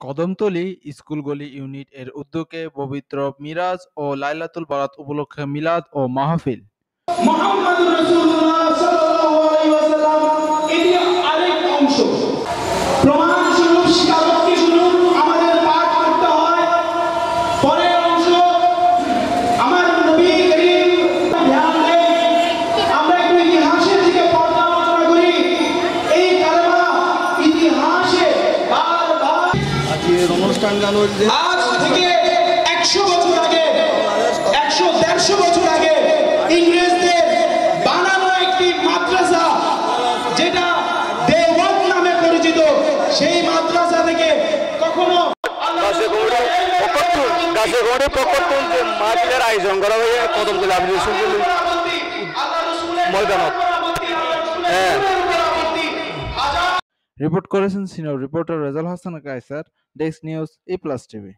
কদমতলী স্কুলগুলি ইউনিট এর উদ্যোগে পবিত্র মিরাজ ও লাইলাতুল বারাত উপলক্ষে মিলাদ ও মাহফিল। মোহাম্মদ রাসূলুল্লাহ অনুষ্ঠান গান হচ্ছে আজ থেকে একশো বছর আগে একশো দেড়শো বছর আগে ইংরেজদের বানানো একটি মাদ্রাসা যেটা দেওবন্দ নামে পরিচিত সেই মাদ্রাসা থেকে কখনো যে মাহফিলের আয়োজন করা হয়ে কদম দিলে আপনি শুনলেন। ময়দানত। হ্যাঁ। রিপোর্ট করেছেন senior reporter Rezal Hasan Kaiser. desk news A plus TV